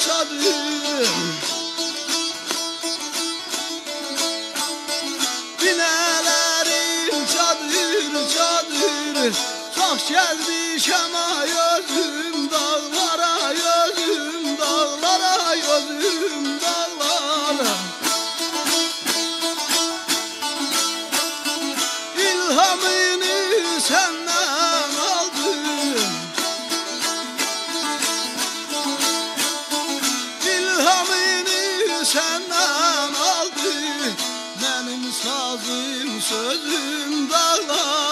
kaçadım Binelerim çadır çadır. Çok gelmiş ama yoktur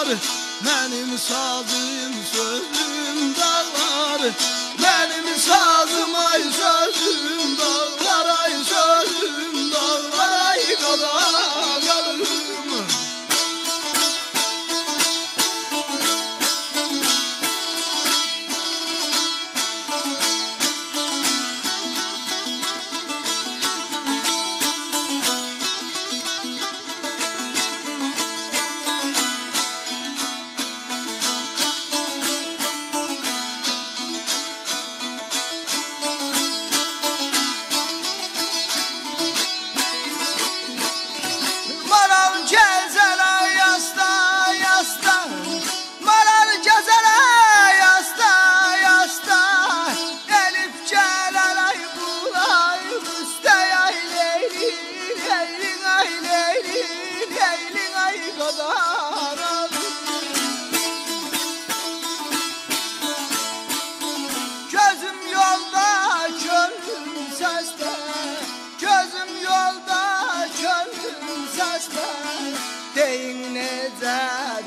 dağları Benim sazım sözüm dağları. Benim sazım ay sözüm down.